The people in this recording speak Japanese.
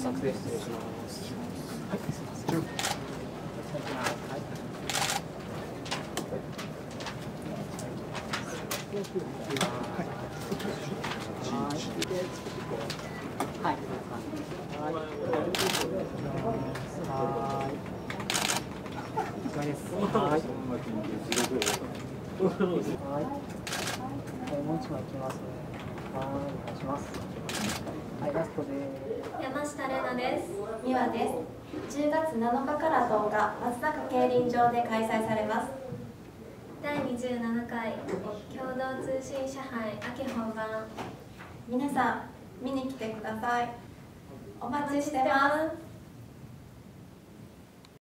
失礼します。はい、すみません。はい。はい。はい。はい。もう一枚い。きますね。はい。お願い。します。はい、ラストです。山下玲奈です。美和です。10月7日から10日、松坂競輪場で開催されます。第27回共同通信社杯秋本番皆さん、見に来てください。お待ちしてます。